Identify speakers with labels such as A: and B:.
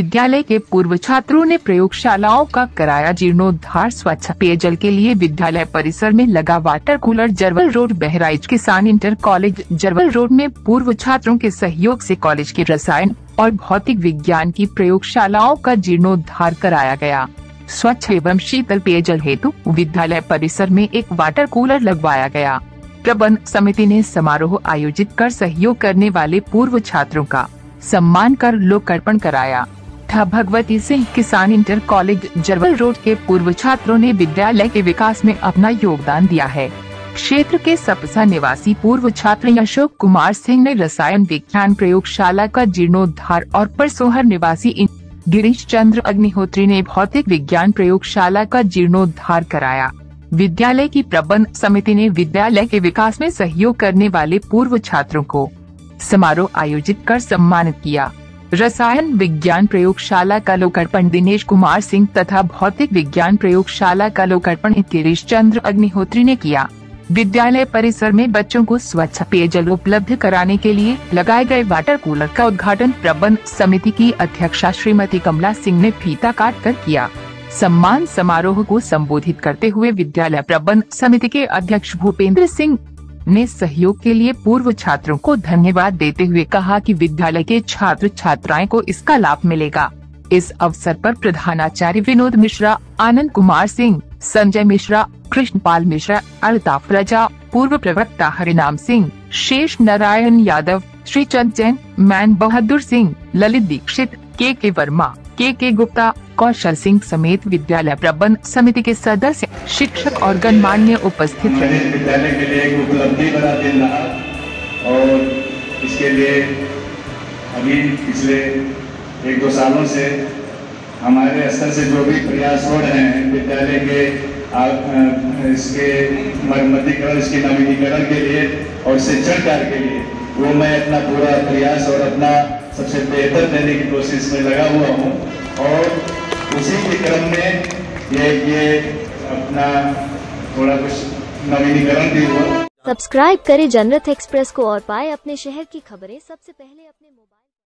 A: विद्यालय के पूर्व छात्रों ने प्रयोगशालाओं का कराया जीर्णोद्धार स्वच्छ पेयजल के लिए विद्यालय परिसर में लगा water cooler Jarwal road Bahraich Kisan inter college Jarwal road में पूर्व छात्रों के सहयोग से कॉलेज के रसायन और भौतिक विज्ञान की प्रयोगशालाओं का जीर्णोद्धार कराया गया। स्वच्छ एवं शीतल पेयजल हेतु विद्यालय परिसर में एक वाटर कूलर लगवाया गया। प्रबंध समिति ने समारोह आयोजित कर सहयोग करने वाले पूर्व छात्रों का सम्मान कर लोकार्पण कराया। था। भगवती सिंह किसान इंटर कॉलेज जरवल रोड के पूर्व छात्रों ने विद्यालय के विकास में अपना योगदान दिया है। क्षेत्र के सपसा निवासी पूर्व छात्र अशोक कुमार सिंह ने रसायन विज्ञान प्रयोगशाला का जीर्णोद्धार और परसोहर निवासी गिरीश चंद्र अग्निहोत्री ने भौतिक विज्ञान प्रयोगशाला का जीर्णोद्धार कराया। विद्यालय की प्रबंध समिति ने विद्यालय के विकास में सहयोग करने वाले पूर्व छात्रों को समारोह आयोजित कर सम्मानित किया। रसायन विज्ञान प्रयोगशाला का लोकार्पण दिनेश कुमार सिंह तथा भौतिक विज्ञान प्रयोगशाला का लोकार्पण गिरीश चंद्र अग्निहोत्री ने किया। विद्यालय परिसर में बच्चों को स्वच्छ पेयजल उपलब्ध कराने के लिए लगाए गए वाटर कूलर का उद्घाटन प्रबंध समिति की अध्यक्षा श्रीमती कमला सिंह ने फीता काट कर किया। सम्मान समारोह को संबोधित करते हुए विद्यालय प्रबंध समिति के अध्यक्ष भूपेंद्र सिंह ने सहयोग के लिए पूर्व छात्रों को धन्यवाद देते हुए कहा कि विद्यालय के छात्र छात्राएँ को इसका लाभ मिलेगा। इस अवसर पर प्रधानाचार्य विनोद मिश्रा, आनंद कुमार सिंह, संजय मिश्रा, कृष्णपाल मिश्रा, अल्ताफ रजा, पूर्व प्रवक्ता हरिनाम सिंह, शेष नारायण यादव श्री चंद जैन, मैन बहादुर सिंह, ललित दीक्षित, के के वर्मा, के के गुप्ता कौशल सिंह समेत विद्यालय प्रबंध समिति के सदस्य, शिक्षक और गणमान्य उपस्थित रहे।
B: विद्यालय के लिए एक उपलब्धि बना दिन रहा और इसके लिए अभी पिछले एक दो सालों से हमारे स्तर से जो भी प्रयास हो रहे हैं, विद्यालय के इसके मरम्मतीकरण, इसके नवीनीकरण के लिए और शिक्षण कार्य के लिए, वो मैं अपना पूरा प्रयास और अपना सबसे बेहतर देने की कोशिश में लगा हुआ हूँ। और उसी के क्रम में ये ये अपना थोड़ा कुछ नवीनीकरण भी हुआ।
C: सब्सक्राइब करें जनरथ एक्सप्रेस को और पाए अपने शहर की खबरें। सबसे पहले अपने मोबाइल